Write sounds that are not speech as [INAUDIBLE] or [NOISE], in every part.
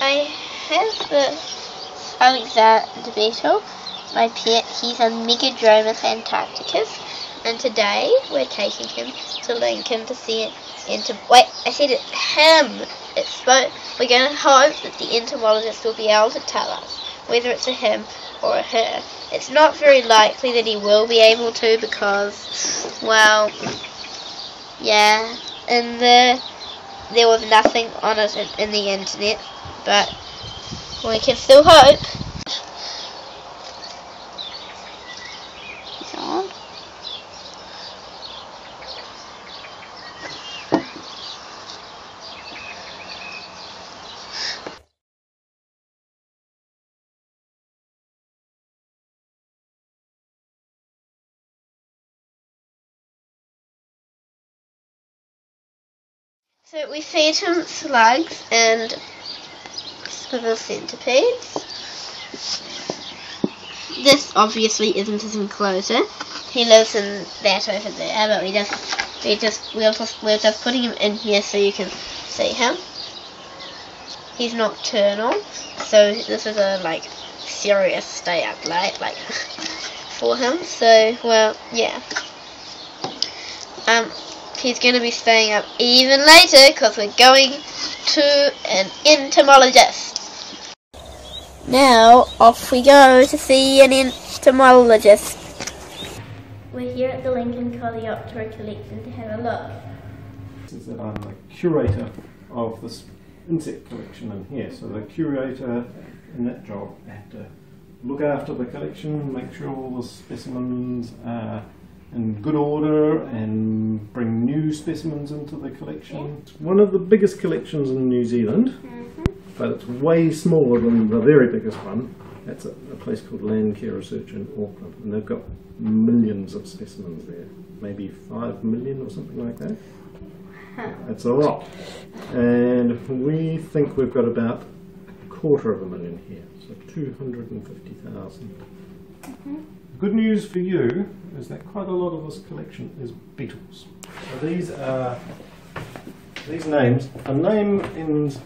I have the Alexander beetle, my pet. He's a Megadromus antarcticus, and today we're taking him to Lincoln to see it. Into wait, I said it him. It's spo- we're going to hope that the entomologist will be able to tell us whether it's a him or a her. It's not very likely that he will be able to because, well, yeah, and the there was nothing on it in the internet, but we can still hope. So we feed him slugs and swivel centipedes. This obviously isn't his enclosure. He lives in that over there, but we just we just we're just we're just putting him in here so you can see him. He's nocturnal, so this is a like serious stay up late like [LAUGHS] for him. So well, yeah. Um, he's going to be staying up even later because we're going to an entomologist. Now, off we go to see an entomologist. We're here at the Lincoln Coleoptera collection to have a look. is that I'm the curator of this insect collection in here. So the curator in that job had to look after the collection, make sure all the specimens are in good order and bring new specimens into the collection. It's one of the biggest collections in New Zealand, mm-hmm. But it's way smaller than the very biggest one. That's a, a place called Landcare Research in Auckland, and they've got millions of specimens there, maybe five million or something like that. That's a lot. And we think we've got about a quarter of a million here, so 250,000. Mm-hmm. Good news for you is that quite a lot of this collection is beetles. So these are these names. A name ends.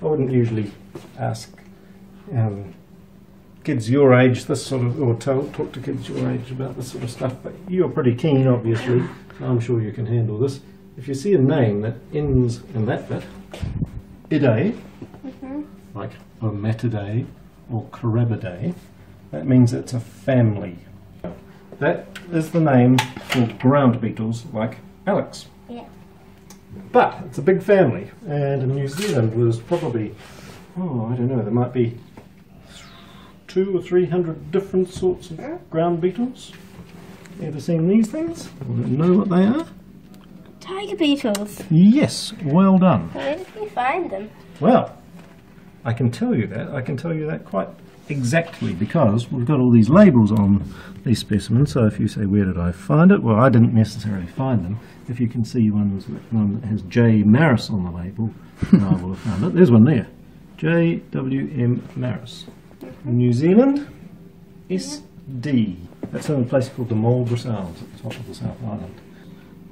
I wouldn't usually ask um, kids your age this sort of, or tell, talk to kids your age about this sort of stuff. But you're pretty keen, obviously. So I'm sure you can handle this. If you see a name that ends in that bit, idae, like Omatidae or Carabidae, that means it's a family. That is the name for ground beetles like Alex. Yeah. But it's a big family, and in New Zealand there's probably, oh, I don't know, there might be two or three hundred different sorts of ground beetles. Ever seen these things? Know what they are? Tiger beetles. Yes, well done. Where did you find them? Well, I can tell you that. I can tell you that quite exactly because we've got all these labels on these specimens. So if you say, where did I find it? Well, I didn't necessarily find them. If you can see ones, one that has J. Marris on the label, then I will have found it. There's one there. J. W. M. Marris. New Zealand, S. D. That's in a place called the Marlborough Sounds at the top of the South Island.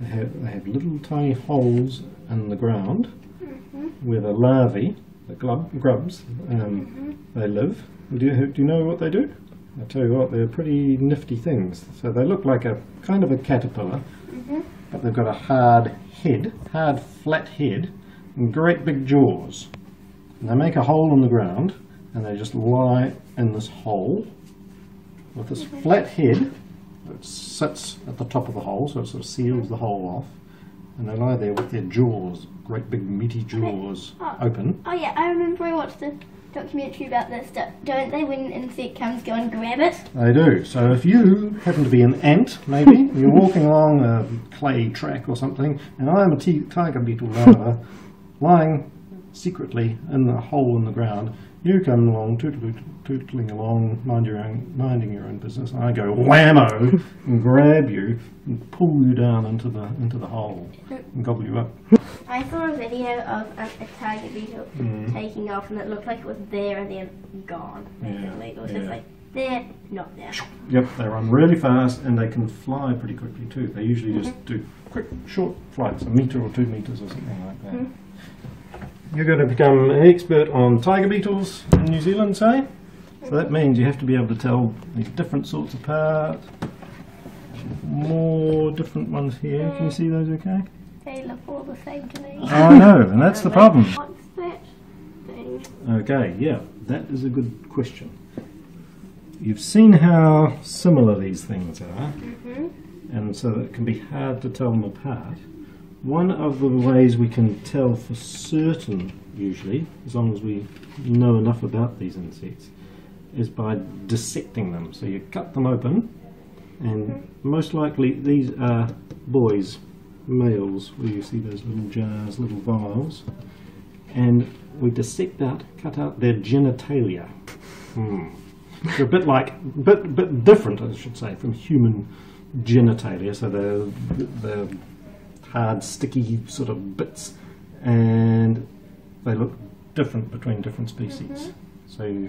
They have, they have little tiny holes in the ground mm-hmm. where the larvae, the glub, grubs, um, mm-hmm. they live. Do you, do you know what they do? I tell you what, they're pretty nifty things. So they look like a kind of a caterpillar, mm-hmm. but they've got a hard head, hard flat head, and great big jaws. And they make a hole in the ground, and they just lie in this hole with this mm-hmm. flat head that sits at the top of the hole, so it sort of seals the hole off. And they lie there with their jaws, great big meaty jaws, Oh. open. Oh yeah, I remember I watched the documentary about this. Do- Don't they, when an insect comes, go and grab it? They do. So if you happen to be an ant, maybe, [LAUGHS] you're walking along a clay track or something, and I'm a tiger beetle larva lying secretly in the hole in the ground, you come along, tootling, tootling along, mind your own, minding your own business, and I go whammo and grab you and pull you down into the into the hole and gobble you up. I saw a video of um, a tiger beetle Mm. taking off, and it looked like it was there and then gone. Basically, it was just yeah. like there, not there. Yep, they run really fast and they can fly pretty quickly too. They usually just do quick, short flights, a metre or two metres or something like that. You're going to become an expert on tiger beetles in New Zealand, say? So that means you have to be able to tell these different sorts apart. More different ones here. Can you see those okay? They look all the same to me. I know, and that's the problem. What's that thing? Okay, yeah, that is a good question. You've seen how similar these things are, mm-hmm. and so it can be hard to tell them apart. One of the ways we can tell for certain, usually, as long as we know enough about these insects, is by dissecting them. So you cut them open, and most likely these are boys, males, where you see those little jars, little vials, and we dissect out, cut out their genitalia. Hmm. They're a bit like, bit, bit different, I should say, from human genitalia. So they're, they're hard, sticky sort of bits, and they look different between different species. Mm-hmm. So,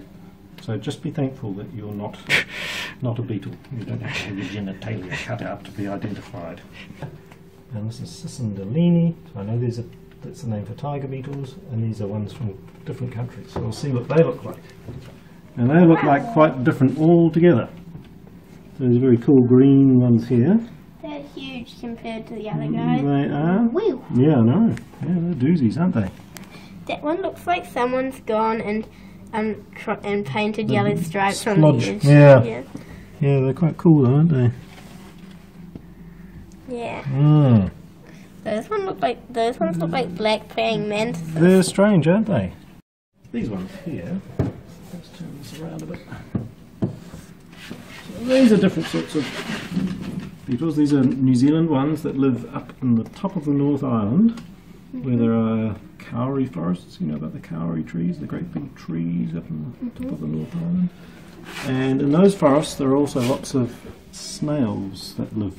so just be thankful that you're not [LAUGHS] not a beetle. You don't have to have your genitalia cut out to be identified. And this is Cicindelini. So I know that's the name for tiger beetles, and these are ones from different countries. So we'll see what they look like. And they look like quite different altogether. There's very cool green ones here. Compared to the other guys. They are. Woo! Yeah, I know. Yeah, they're doozies, aren't they? That one looks like someone's gone and um tr- and painted The yellow stripes on the edge. Yeah. yeah. Yeah, they're quite cool, aren't they? Yeah. Mm. Those one look like those ones look like black praying mantises. They're strange, aren't they? These ones here. Let's turn this around a bit. So these are different sorts of beetles. These are New Zealand ones that live up in the top of the North Island, where there are kauri forests. You know about the kauri trees, the great big trees up in the top of the North Island. And in those forests, there are also lots of snails that live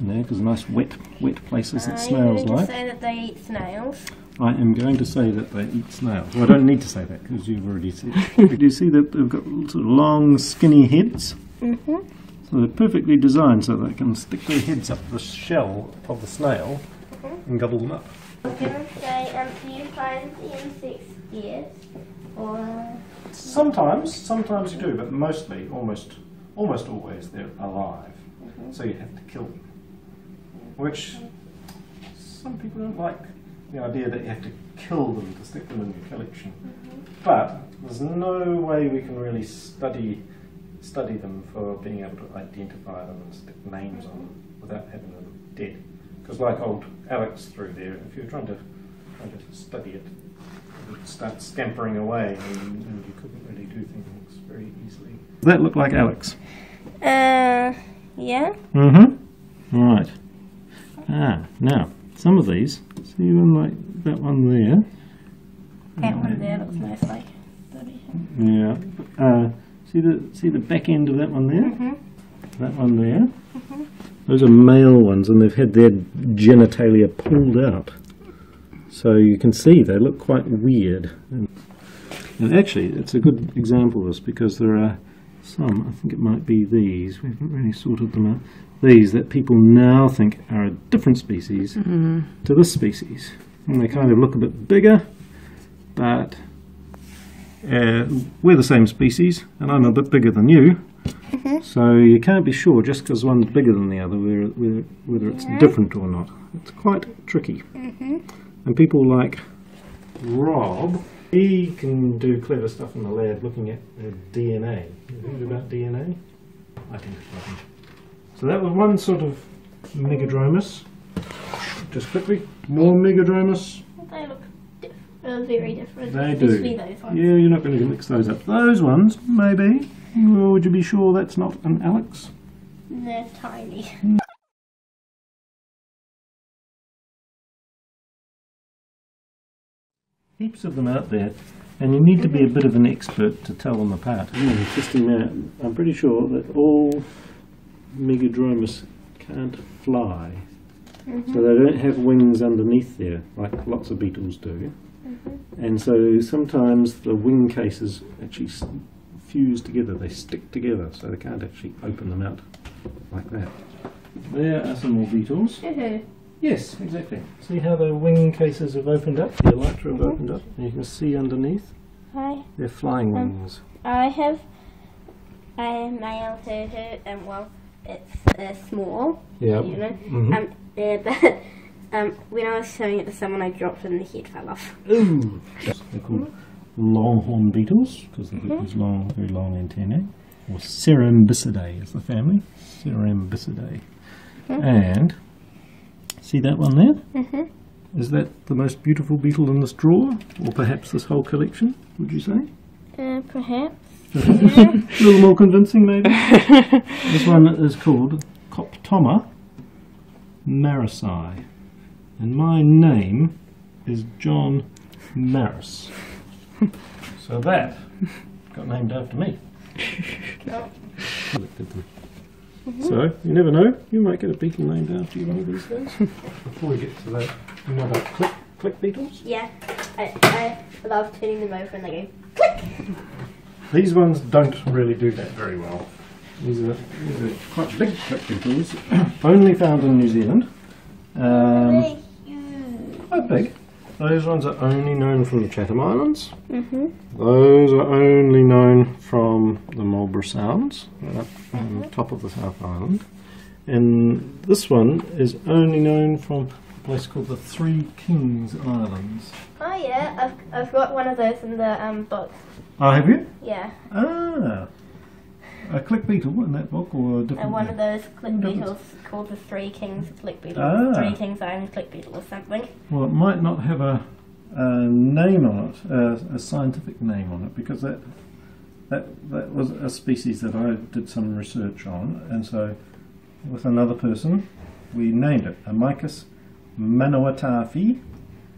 in there because nice wet, wet places that Are snails like. say that they eat snails? I am going to say that they eat snails. Well, I don't need to say that because you've already said. it. Do you see that they've got sort of long, skinny heads? Mm-hmm. So they're perfectly designed so they can stick their heads up the shell of the snail and gobble them up. I was gonna say, um, do you find the insects? Or Sometimes, sometimes you do, but mostly, almost, almost always, they're alive. So you have to kill them. Which some people don't like the idea that you have to kill them to stick them in your collection. But there's no way we can really study study them for being able to identify them and stick names on them without having them dead. Because like old Alex through there, if you're trying to trying to study it, it would start scampering away and, and you couldn't really do things very easily. Does that look like Alex? uh, yeah. Mm-hmm. Right. Ah, now, some of these, see one like that one there? That one there looks most like. Yeah. Uh, see the see the back end of that one there? Mm-hmm. That one there? Those are male ones and they've had their genitalia pulled out. So you can see they look quite weird. And, actually, it's a good example of this because there are some, I think it might be these, we haven't really sorted them out, these that people now think are a different species to this species. And they kind of look a bit bigger, but uh, we're the same species, and I'm a bit bigger than you. So you can't be sure just because one's bigger than the other whether, whether, whether it's different or not. It's quite tricky. And people like Rob, he can do clever stuff in the lab looking at uh, DNA. You heard about DNA? Identifying. So that was one sort of Megadromus. Just quickly, more Megadromus. They look uh, very different. They do. Those ones. Yeah, you're not going to mix those up. Those ones, maybe. Well, would you be sure that's not an Alex? They're tiny. Heaps of them out there, and you need to be a bit of an expert to tell them apart. Mm, testing out. I'm pretty sure that all Megadromus can't fly. So they don't have wings underneath there, like lots of beetles do. And so sometimes the wing cases actually fuse together, they stick together, so they can't actually open them out like that. There are some more beetles. Woohoo. Yes, exactly. See how the wing cases have opened up? The elytra have opened up, and you can see underneath. Hi. They're flying Um, wings. I have a male turtle, and well, it's uh, small, Yeah. you know. Mhm. Um, [LAUGHS] but um, when I was showing it to someone, I dropped it and the head fell off. Ooh. They're called longhorn beetles because they've got these long, very long antennae. Or Cerambycidae is the family. Cerambycidae. And see that one there? Mhm. Is that the most beautiful beetle in this drawer, or perhaps this whole collection? Would you say? Uh, perhaps. [LAUGHS] A little more convincing, maybe. [LAUGHS] this one is called Coptomma marrisi, and my name is John Marris. [LAUGHS] so that got named after me. So you never know, you might get a beetle named after you one of these days. Before we get to that, you know about click click beetles. Yeah, I, I love turning them over and they go. Click! These ones don't really do that very well. These are, these are quite big click beetles, [COUGHS] only found in New Zealand. Um, quite big. Those ones are only known from the Chatham Islands. Mm-hmm. Those are only known from the Marlborough Sounds, up on the top of the South Island. And this one is only known from a place called the Three Kings Islands. Oh yeah, I've, I've got one of those in the um box. Oh, have you? Yeah, Ah, a click beetle in that book or a different and one of those click beetles called the Three Kings click beetle. Ah. Three Kings Island click beetle or something. Well, it might not have a, a name on it, a, a scientific name on it, because that that that was a species that I did some research on, and so with another person, we named it Amychus manawatawhi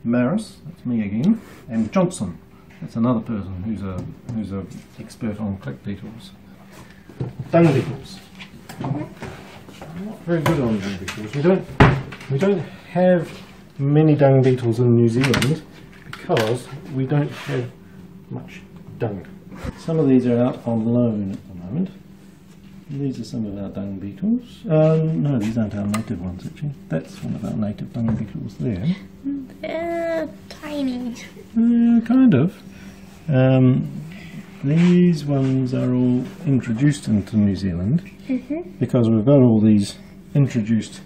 Marris. That's me again, and Johnson. That's another person who's a who's a expert on click beetles. Dung beetles. I'm not very good on dung beetles. We don't we don't have many dung beetles in New Zealand because we don't have much dung. Some of these are out on loan at the moment. These are some of our dung beetles. Um, no, these aren't our native ones actually. That's one of our native dung beetles there. They're tiny. Uh, kind of. Um, these ones are all introduced into New Zealand Mm-hmm. because we've got all these introduced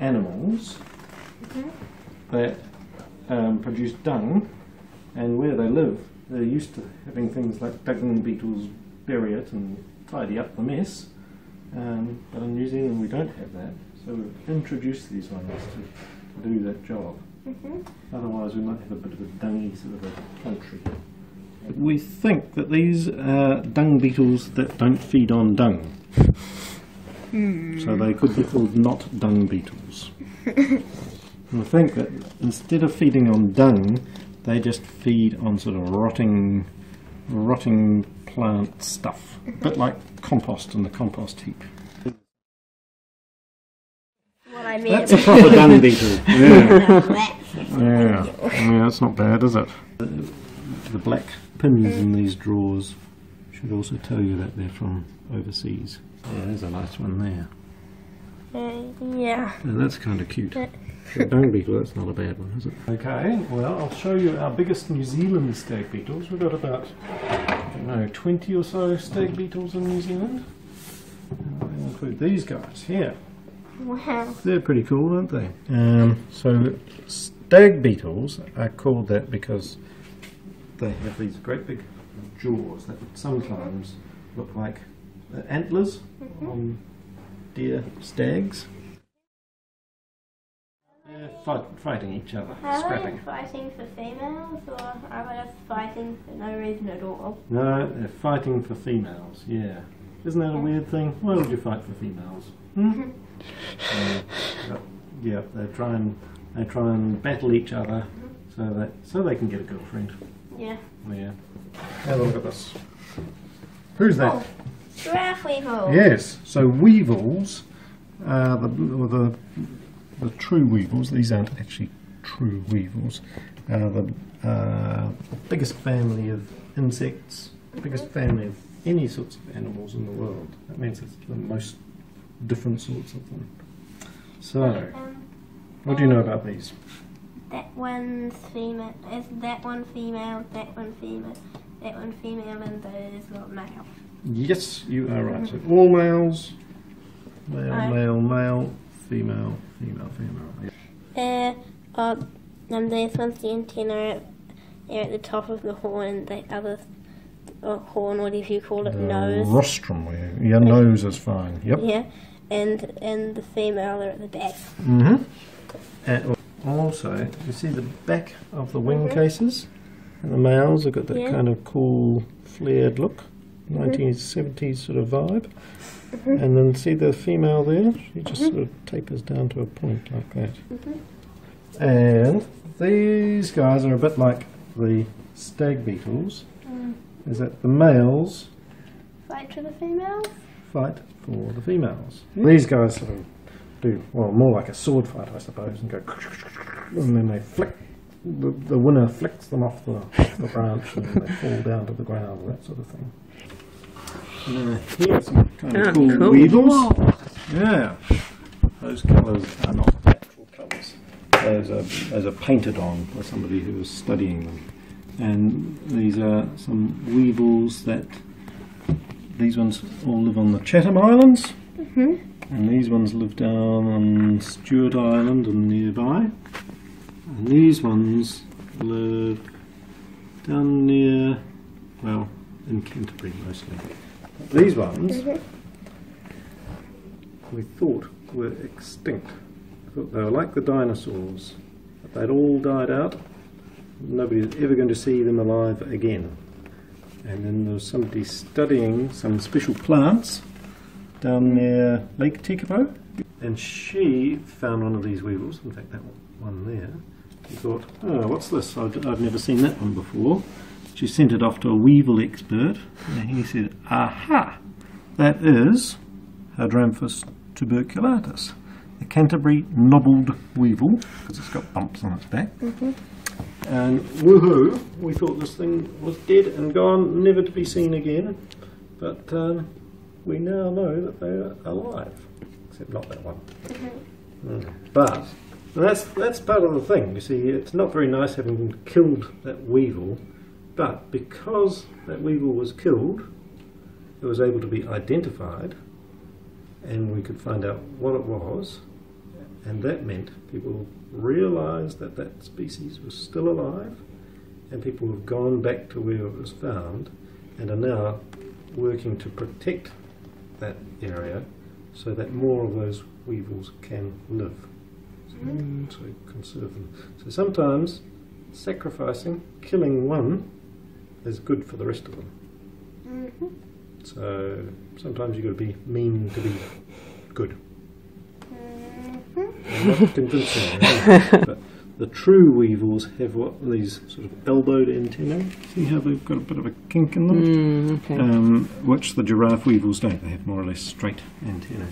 animals that um, produce dung, and where they live, they're used to having things like dung beetles bury it and tidy up the mess. Um, but in New Zealand, we don't have that, so we've introduced these ones to, to do that job. Mm-hmm. Otherwise, we might have a bit of a dungy sort of a country. We think that these are dung beetles that don't feed on dung. So they could be called not dung beetles. [LAUGHS] and we think that instead of feeding on dung, they just feed on sort of rotting, rotting plant stuff, a bit like compost in the compost heap. What I mean. That's a proper dung [LAUGHS] beetle. Yeah. [LAUGHS] Yeah, yeah, that's not bad, is it? The, the black pins in these drawers should also tell you that they're from overseas. Yeah, there's a nice one there. Uh, yeah. Yeah, that's kind of cute. For a dung beetle, that's not a bad one, is it? Okay, well, I'll show you our biggest New Zealand stag beetles. We've got about, I don't know, 20 or so stag beetles in New Zealand. And I'll include these guys here. Wow. They're pretty cool, aren't they? Um, so stag beetles are called that because they have these great big jaws that sometimes look like uh, antlers on deer stags. They're fight, fighting each other, Are scrapping. they fighting for females or are they just fighting for no reason at all? No, they're fighting for females. Yeah, isn't that a weird thing? Why would you fight for females? Hmm? [LAUGHS] Uh, yeah, they try and they try and battle each other so that so they can get a girlfriend. Yeah. Yeah. Have a look at this. Who's that? Oh, giraffe weevil. Yes. So weevils are the or the the true weevils. These aren't actually true weevils. Are the uh, biggest family of insects, biggest family of any sorts of animals in the world. That means it's the most different sorts of them. So Um, What do you know about these? That one's female. Is that one female? That one female. That one female, and those not male. Yes, you are right. So all males, male, male, male, female, female, female. Uh, uh, and this one's the antenna. There at the top of the horn. The other uh, horn, whatever you call it, nose. Rostrum, yeah. your nose is fine. Yep. Yeah, and and the female are at the back. Mm-hmm. Also, you see the back of the wing mm-hmm. cases, and the males have got that Yeah. kind of cool flared look, mm-hmm. 1970s sort of vibe. Mm-hmm. And then see the female there? She just sort of tapers down to a point like that. And these guys are a bit like the stag beetles, mm. is that the males Fight for the females? fight for the females. Mm. These guys sort of do, well, more like a sword fight, I suppose, and go, and then they flick, the, the winner flicks them off the, the branch and they fall down to the ground, that sort of thing. Uh, here are some kind of cool, cool. weevils. Yeah. Those colours are not natural colours. Those are, those are painted on by somebody who was studying them. And these are some weevils that these ones all live on the Chatham Islands, and these ones live down on Stewart Island and nearby. And these ones live down near, well, in Canterbury mostly. But these ones we thought were extinct. We thought they were like the dinosaurs, but they'd all died out. Nobody's ever going to see them alive again. And then there was somebody studying some special plants down near Lake Tekapo, and she found one of these weevils, in fact that one there. She thought, oh, what's this? I'd, I'd never seen that one before. She sent it off to a weevil expert, and he said, aha, that is Hadramphus tuberculatus, the Canterbury knobbled weevil, because it's got bumps on its back. And woohoo, we thought this thing was dead and gone, never to be seen again. But um, we now know that they're alive, except not that one. Mm. But that's that's part of the thing. You see, it's not very nice having killed that weevil, but because that weevil was killed, it was able to be identified, and we could find out what it was, and that meant people realised that that species was still alive, and people have gone back to where it was found, and are now working to protect that area so that more of those weevils can live. So, so conserve them. So sometimes sacrificing, killing one, is good for the rest of them. Mm-hmm. So sometimes you've got to be mean to be good. Mm-hmm. I'm not convincing [LAUGHS] the true weevils have what these sort of elbowed antennae. See how they've got a bit of a kink in them? Mm, okay. um, which the giraffe weevils don't. They have more or less straight antennae.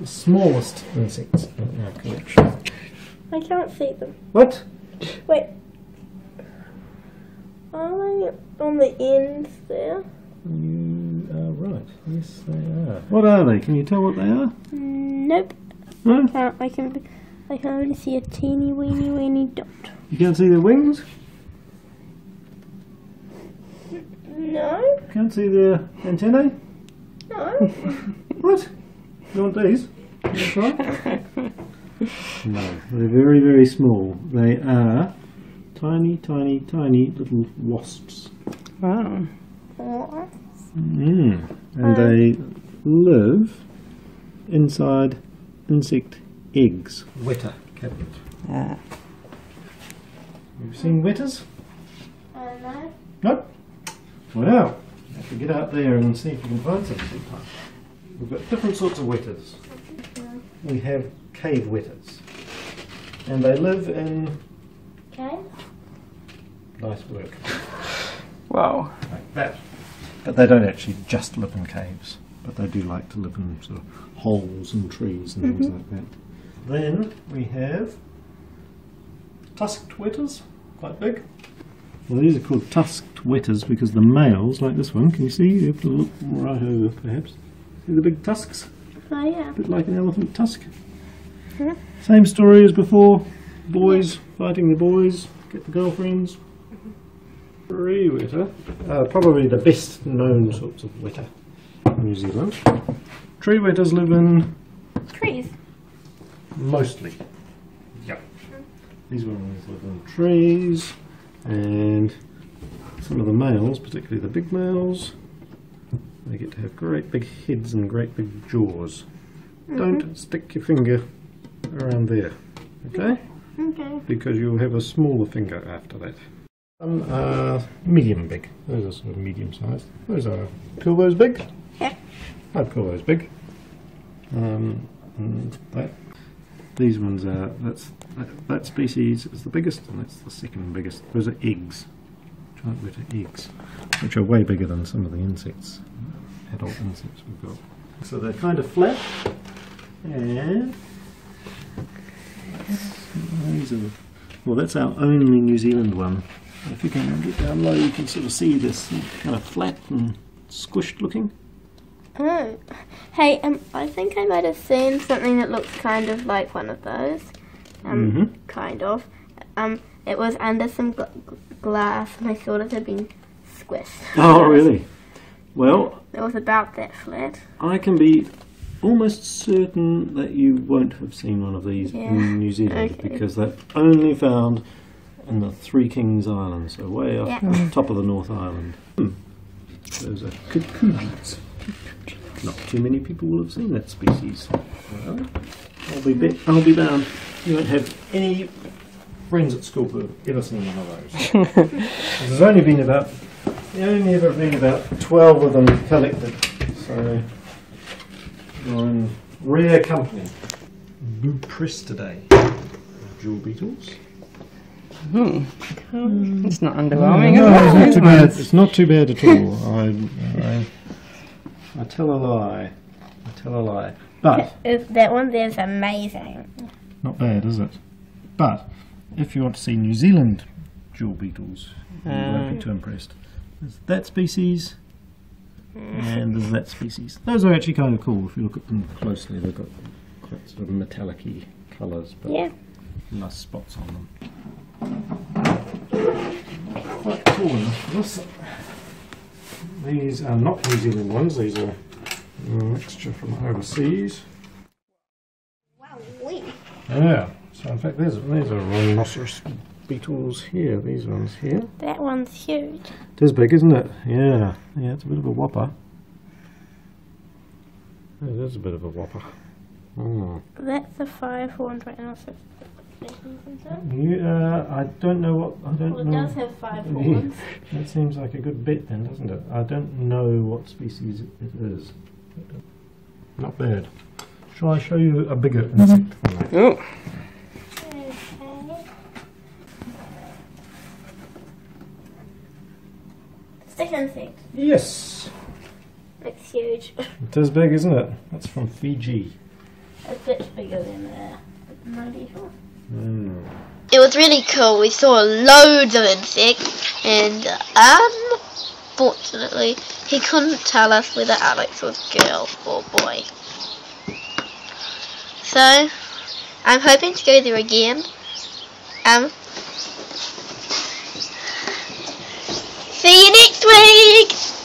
The smallest insects in our collection. I can't see them. What? Wait. Are they on the ends there? You are right. Yes, they are. What are they? Can you tell what they are? Nope. No? Can't, I can. I can only see a teeny weeny weeny dot. You can't see their wings? No. You can't see their antennae? No. [LAUGHS] What? You want these? You no, they're very, very small. They are tiny, tiny, tiny little wasps. Wow. What? Mm. And they live inside insect eggs. Weta cabinet. Ah. You've seen wetas? I don't. Nope. Well, you have to get out there and see if you can find some sometime. We've got different sorts of wetas. We have cave wetas. And they live in Okay. nice work. Wow. like that. But they don't actually just live in caves, but they do like to live in sort of holes and trees and things like that. Then we have tusked wetas, quite big. Well, these are called tusked wetas because the males, like this one, can you see? You have to look right over, perhaps. See the big tusks? Oh yeah. A bit like an elephant tusk. Same story as before. Boys fighting the boys, get the girlfriends. Tree weta. Uh, probably the best known sorts of weta in New Zealand. Tree wetas live in Trees. Mostly. Yep. These ones live in trees, and some of the males, particularly the big males, they get to have great big heads and great big jaws. Don't stick your finger around there, okay? Okay. Because you'll have a smaller finger after that. Some are medium big. Those are sort of medium sized. Those are. Call those big? Yeah. I'd call those big. Um, and that. These ones are. That's that, that species is the biggest, and that's the second biggest. Those are eggs. Giant weta eggs, which are way bigger than some of the insects, adult insects we've got. So they're kind of flat, and these are. Well, that's our only New Zealand one. If you can get down low, you can sort of see this kind of flat and squished looking. Oh. Hey, um, I think I might have seen something that looks kind of like one of those. Um, Mhm. kind of. Um, it was under some gl- glass, and I thought it had been squished. [LAUGHS] Oh, really? Well, It was about that flat. I can be almost certain that you won't have seen one of these Yeah. in New Zealand Okay. because they're only found in the Three Kings Islands, so way up Yeah. top of the North Island. Hmm. Those are cuckoos. Not too many people will have seen that species. Well, I'll be bet, I'll be bound. You won't have any friends at school who have ever seen one of those. [LAUGHS] There's only been about there only ever been about twelve of them collected, so you're in rare company. Buprestidae. Jewel beetles. Hmm. It's not underwhelming, no, is it's not too bad. [LAUGHS] It's not too bad at all. I, I, I tell a lie. I tell a lie. But uh, that one there's amazing. not bad, is it? But if you want to see New Zealand jewel beetles, you won't mm. be too impressed. There's that species, mm. and there's that species. Those are actually kind of cool if you look at them closely. They've got quite sort of metallic-y colours, but Yeah. nice spots on them. Quite cool enough for this. These are not New Zealand ones, these are a mixture from overseas. Wow. Yeah, so in fact, there's, there's a rhinoceros beetles here, these ones here. That one's huge. It is big, isn't it? Yeah, yeah, it's a bit of a whopper. It is a bit of a whopper. Oh. That's a five horned rhinoceros. You, uh, I don't know what, I don't Well, it know. does have five [LAUGHS] Yeah. horns. That seems like a good bet then, doesn't it? I don't know what species it is. Not bad. Shall I show you a bigger insect from that? Oh, Okay. Stick insect. Yes! It's huge. It is big, isn't it? That's from Fiji. A bit bigger than my beetle. It was really cool. We saw loads of insects, and um, unfortunately, he couldn't tell us whether Alex was girl or boy. So, I'm hoping to go there again. Um, see you next week!